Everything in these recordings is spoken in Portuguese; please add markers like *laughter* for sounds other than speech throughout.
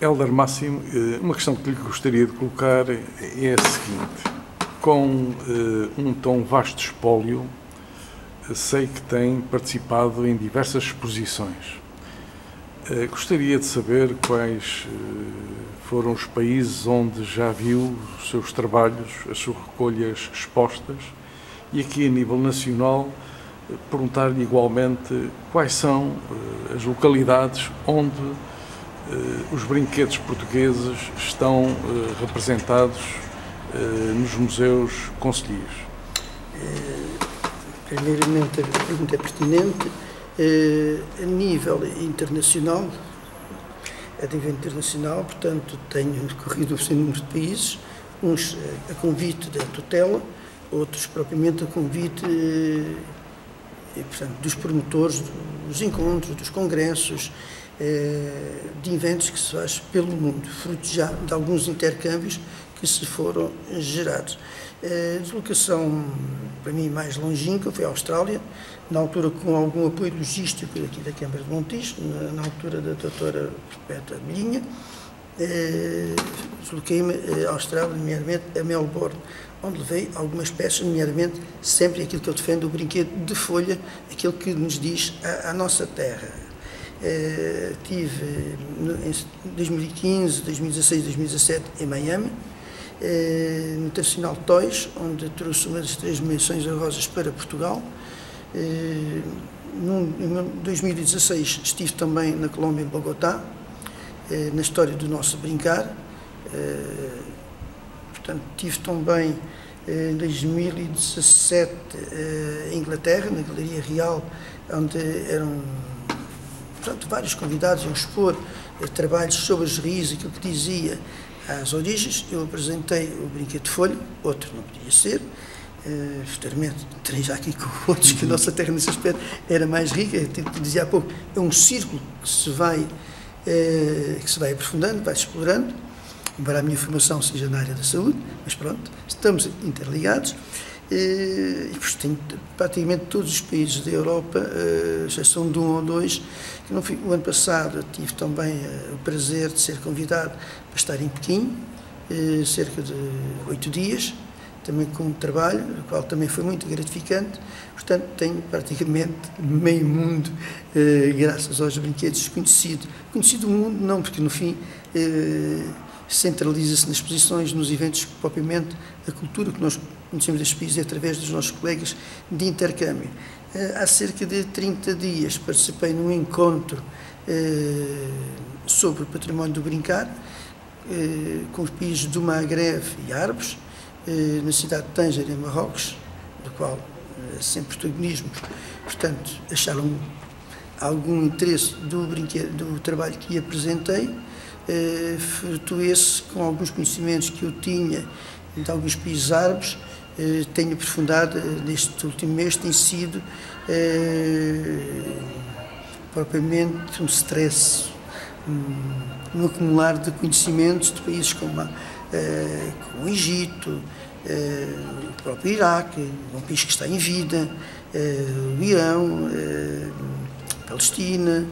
Helder Máximo, eh, uma questão que lhe gostaria de colocar é a seguinte. Com eh, um tão vasto espólio, sei que tem participado em diversas exposições. Eh, gostaria de saber quais foram os países onde já viu os seus trabalhos, as suas recolhas expostas e aqui a nível nacional perguntar-lhe igualmente quais são as localidades onde eh, os brinquedos portugueses estão eh, representados eh, nos museus concelhios? Primeiramente, a pergunta é pertinente. A nível internacional, a nível internacional, portanto, tenho corrido por número de países, uns a convite da tutela, outros propriamente a convite portanto, dos promotores dos encontros, dos congressos, eh, de eventos que se faz pelo mundo, fruto já de alguns intercâmbios que se foram gerados. A deslocação, para mim, mais longínqua foi a Austrália, na altura com algum apoio logístico aqui da Câmara de Montijo, na, altura da doutora Perpétua Belinha. Eh, desloquei-me à Austrália, nomeadamente a Melbourne, onde levei algumas peças, nomeadamente sempre aquilo que eu defendo, o brinquedo de folha, aquilo que nos diz a, a nossa terra Uh, tive em 2015, 2016, 2017 em Miami, uh, no Internacional Toys, onde trouxe uma das três menções honrosas para Portugal. Uh, em 2016 estive também na Colômbia, em Bogotá, na história do nosso brincar. portanto, tive também em 2017 em Inglaterra, na Galeria Real, onde eram portanto, vários convidados iam expor eh, trabalhos sobre as raízes, aquilo que dizia as origens. Eu apresentei o Brinquedo de Folha, outro não podia ser. Uh, terei já aqui *laughs* com outros que a nossa terra nesse aspecto era mais rica, que dizia há pouco, é um círculo que se vai, uh, que se vai aprofundando, vai explorando, embora a minha formação seja na área da saúde, mas pronto, estamos interligados. E, pois, tenho praticamente todos os países da Europa, exceção de um ou dois, no, o ano passado tive também uh, o prazer de ser convidado para estar em Pequim, cerca de oito dias, também com um trabalho, o qual também foi muito gratificante. Portanto, tenho praticamente *laughs* meio mundo, graças aos brinquedos, conhecido. Conhecido o mundo, não, porque no fim centraliza-se nas exposições, nos eventos, propriamente a cultura que nós conhecemos destes países é através dos nossos colegas de intercâmbio. Eh, há cerca de 30 dias participei num encontro eh, sobre o património do brincar, eh, com os países do Magreb e árabes, na cidade de Tanger, em Marrocos, do qual sem protagonismo, portanto, acharam algum interesse do, do trabalho que apresentei eh, fruto esse, com alguns conhecimentos que eu tinha de alguns países árabes, eh, tenho aprofundado eh, neste último mês, tem sido propriamente um stress, um, um, acumular de conhecimentos de países como, a, como o Egito, o próprio Iraque, um país que está em vida, o Irão, a Palestina,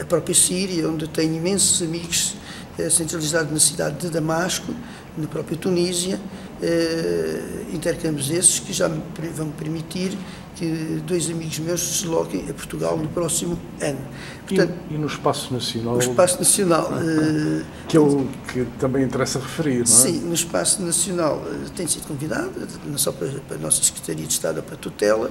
a própria Síria, onde tenho imensos amigos é centralizado na cidade de Damasco, na própria Tunísia, eh, intercâmbios esses que já me vão permitir que dois amigos meus se desloquem a Portugal no próximo ano. Portanto, e, e, no Espaço Nacional? No Espaço Nacional. Uh, que é o que também interessa referir, não é? Sim, no Espaço Nacional tem sido convidado, não só para, para a nossa Secretaria de Estado, para a tutela.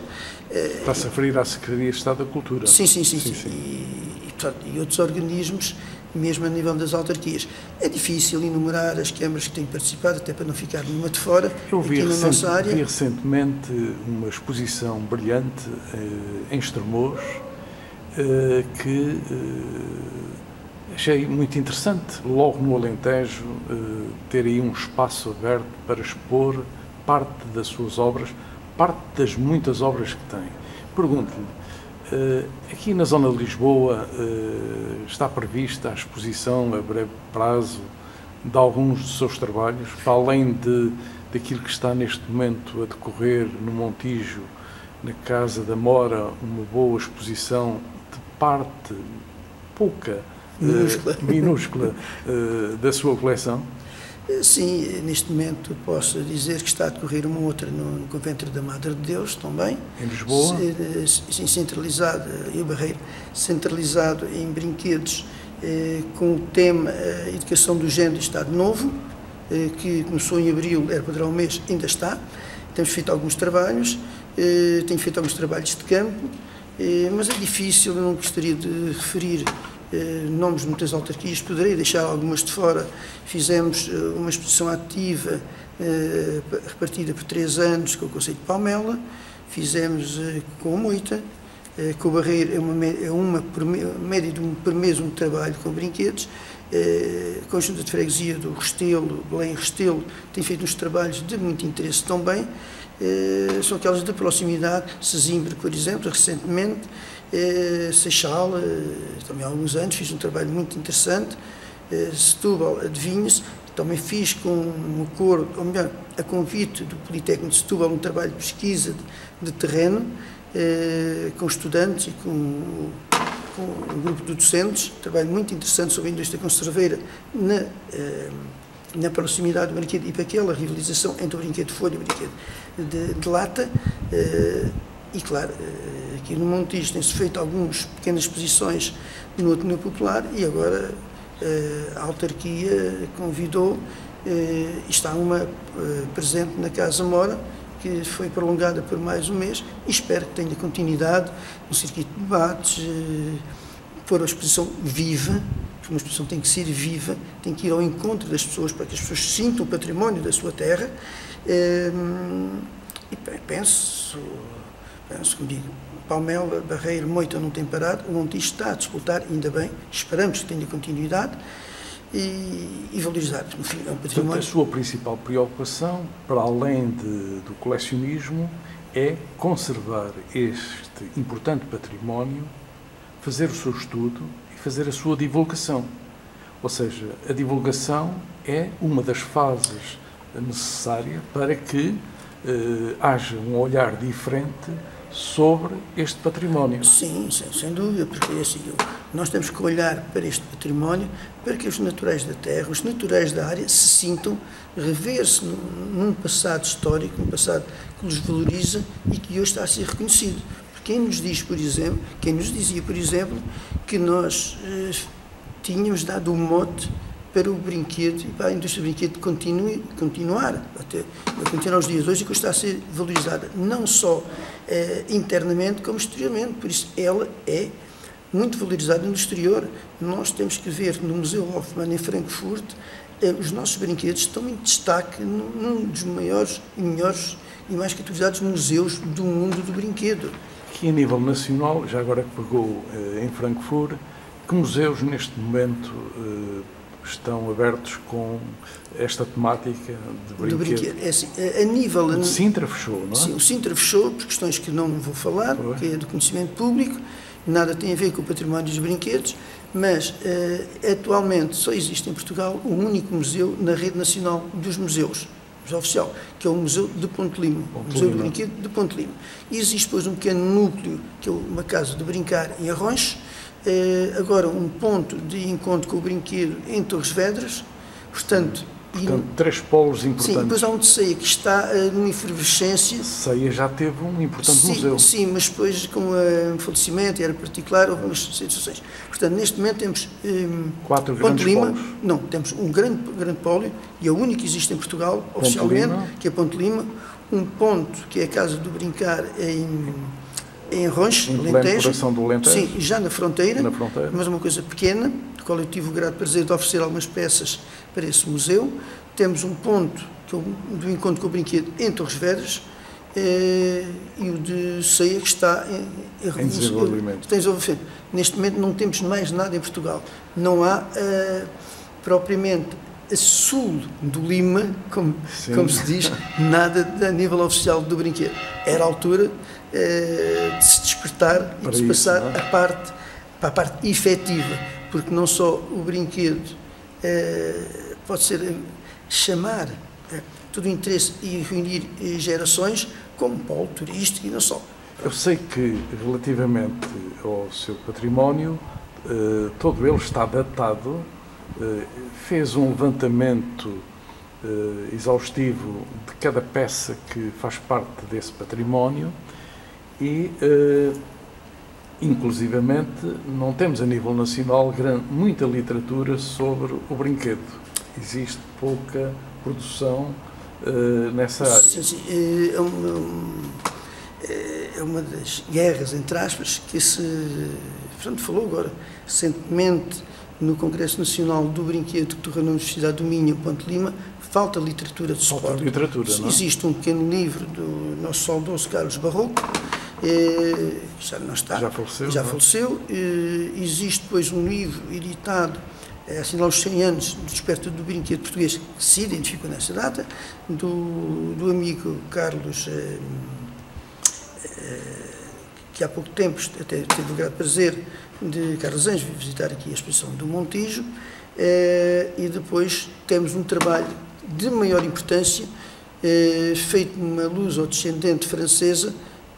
Está-se a referir à Secretaria de Estado da Cultura? Sim, sim, sim. sim, sim. E, e, portanto, e outros organismos mesmo a nível das autarquias. É difícil enumerar as câmaras que têm participado, até para não ficar nenhuma de fora, Eu vi aqui na recente, nossa área. Vi recentemente uma exposição brilhante eh, em Estremoz, eh, que eh, achei muito interessante, logo no Alentejo, eh, ter aí um espaço aberto para expor parte das suas obras, parte das muitas obras que tem. Pergunto-lhe, aqui na zona de Lisboa uh, está prevista a exposição a breve prazo de alguns dos seus trabalhos, para além de, daquilo que está neste momento a decorrer no Montijo, na Casa da Mora, uma boa exposição de parte pouca, minúscula, uh, minúscula da sua coleção? Sim, neste momento posso dizer que está a decorrer uma outra no, no Convento da Madre de Deus também. Em Lisboa? Sim, centralizado, em Barreiro, centralizado em brinquedos eh, com o tema eh, Educação do Género e Estado Novo, eh, que começou em abril, era para durar um mês, ainda está. Temos feito alguns trabalhos, eh, tenho feito alguns trabalhos de campo, eh, mas é difícil, eu não gostaria de referir eh, nomes de muitas autarquias, poderei deixar algumas de fora. Fizemos eh, uma exposição ativa eh, repartida por três anos com o Conselho de Palmela, fizemos com a Moita, com o Barreiro é uma, é uma média de um por mês um trabalho com brinquedos, a Junta de Freguesia do Restelo, Belém Restelo, tem feito uns trabalhos de muito interesse também, são aquelas de proximidade, Sesimbra, por exemplo, recentemente, eh, Seixal, eh, também há alguns anos, fiz um trabalho muito interessante. Eh, Setúbal, adivinha-se, também fiz com um acordo, ou melhor, a convite do Politécnico de Setúbal, um trabalho de pesquisa de, terreno, eh, com estudantes e com, com um grupo de docentes, um trabalho muito interessante sobre a indústria conserveira na, eh, na proximidade do brinquedo e para aquela rivalização entre o brinquedo de folha e o brinquedo de, de lata. Eh, e, claro, eh, aqui no Montijo tem-se feito algumas pequenas exposições no Ateneu Popular e agora eh, a autarquia convidou eh, e está uma presente na Casa Mora, que foi prolongada por mais um mês e espero que tenha continuidade no circuito de debates, pôr a exposição viva, porque uma exposição tem que ser viva, tem que ir ao encontro das pessoas para que as pessoas sintam o património da sua terra. E penso penso digo, Palmela, Barreiro, Moita não tem parado, o Montijo está a disputar, ainda bem, esperamos que tenha continuidade e, e valorizar. No fim, é um património. Portanto, a sua principal preocupação, para além de, do colecionismo, é conservar este importante património, fazer o seu estudo e fazer a sua divulgação. Ou seja, a divulgação é uma das fases necessária para que eh, haja um olhar diferente sobre este património. Sim, sem, sem dúvida, porque é assim, nós temos que olhar para este património para que os naturais da terra, os naturais da área, se sintam rever-se num, num passado histórico, num passado que os valoriza e que hoje está a ser reconhecido. Porque quem nos diz, por exemplo, quem nos dizia, por exemplo, que nós eh, tínhamos dado um mote para o brinquedo e para a indústria do brinquedo continue, continuar, até continuar os dias de hoje e que está a ser valorizada, não só eh, internamente como exteriormente. Por isso, ela é muito valorizada no exterior. Nós temos que ver no Museu Hoffmann, em Frankfurt, eh, os nossos brinquedos estão em destaque num dos maiores e melhores e mais categorizados museus do mundo do brinquedo. Aqui a nível nacional, já agora que pegou eh, em Frankfurt, que museus neste momento eh, estão abertos com esta temática de brinquedo. brinquedo. É assim, a nível... O Sintra fechou, não é? Sim, o Sintra fechou por questões que não vou falar, Foi. que é do conhecimento público, nada tem a ver com o património dos brinquedos, mas uh, atualmente só existe em Portugal um único museu na rede nacional dos museus, museu oficial, que é o Museu de Ponte Lima, o Museu Lima. do Brinquedo de Ponte Lima. E existe depois um pequeno núcleo, que é uma casa de brincar em Arrões, agora um ponto de encontro com o brinquedo em Torres Vedras, portanto... Portanto, e, três polos importantes. Sim, depois há um de Ceia que está uh, numa efervescência. Ceia já teve um importante sim, museu. Sim, mas depois com o falecimento, era particular, houve umas situações. Portanto, neste momento temos um, ehm, Quatro Ponte grandes Lima, polos. não, temos um grande, grande pólio, e é o único que existe em Portugal, Ponte oficialmente, Lima. que é Ponte Lima, um ponto que é a Casa do Brincar em em Ronche, em Alentejo. do Alentejo. Sim, já na fronteira, na fronteira, mas uma coisa pequena, do qual eu tive o grande prazer de oferecer algumas peças para esse museu. Temos um ponto que o do encontro com o brinquedo em Torres Vedras eh, e o de Ceia que está em, em, em desenvolvimento. Neste momento não temos mais nada em Portugal. Não há eh, propriamente a sul do Lima, como, como se diz, nada a nível oficial do brinquedo. Era a altura de se despertar e de se passar é? a parte, para a parte efetiva, porque não só o brinquedo uh, pode ser chamar uh, todo o interesse e reunir gerações, como polo turístico e não só. Eu sei que, relativamente ao seu património, todo ele está datado eh, fez um levantamento eh, exaustivo de cada peça que faz parte desse património e, eh, inclusivamente, não temos a nível nacional muita literatura sobre o brinquedo. Existe pouca produção nessa área. Sim, sim. É, uma, é uma das guerras, entre aspas, que se portanto, falou agora recentemente no Congresso Nacional do Brinquedo que tornou na Universidade do Minho, Ponte Lima, falta literatura de suporte. Falta literatura, não é? Existe um pequeno livro do nosso saudoso Carlos Barroco, eh, já não está. Já faleceu. Já? É? faleceu. Existe depois um livro editado é, assim, aos 100 anos do desperto do brinquedo português, que se identificou nessa data, do, do amigo Carlos, eh, eh, que há pouco tempo até teve o grande prazer de Carlos Anjos, visitar aqui a exposição do Montijo, eh, e depois temos um trabalho de maior importância, eh, feito numa luz ou descendente francesa,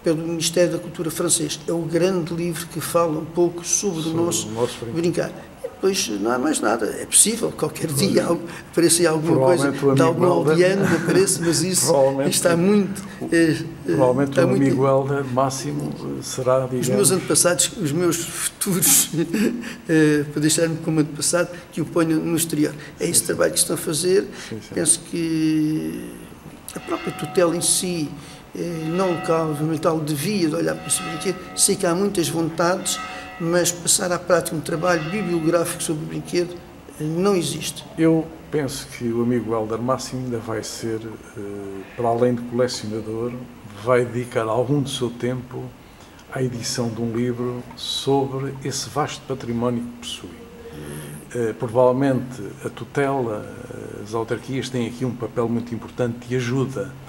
pelo Ministério da Cultura francês. É o grande livro que fala um pouco sobre, sobre o nosso, nosso brincar depois não há mais nada. É possível, qualquer dia apareça alguma coisa de algum aldeano, apareça, mas *laughs* isso está muito. É, provavelmente está o muito, amigo Helder máximo será, digamos... Os meus antepassados, os meus futuros, é, *laughs* para deixar-me como antepassado, que o ponham no exterior. É esse sim, trabalho que estão a fazer. Sim. Penso que a própria tutela em si, não governamental, devia de olhar para esse brinquedo. Sei que há muitas vontades, mas passar à prática um trabalho bibliográfico sobre o brinquedo eh, não existe. Eu penso que o amigo Helder Máximo ainda vai ser, eh, para além de colecionador, vai dedicar algum do seu tempo à edição de um livro sobre esse vasto património que possui. Eh, provavelmente a tutela, as autarquias têm aqui um papel muito importante de ajuda eh,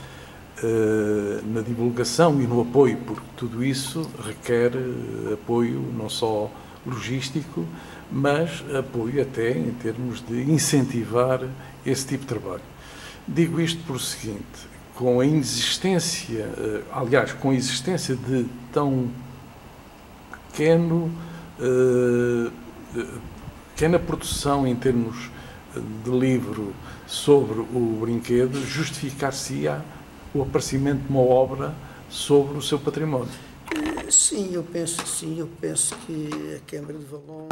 na divulgação e no apoio, porque tudo isso requer eh, apoio não só logístico, mas apoio até em termos de incentivar esse tipo de trabalho. Digo isto por o seguinte, com a inexistência, eh, aliás, com a existência de tão pequeno, pequena produção em termos de livro sobre o brinquedo, justificar-se-á o aparecimento de uma obra sobre o seu património. Sim, eu penso sim, eu penso que a Câmara de Valongo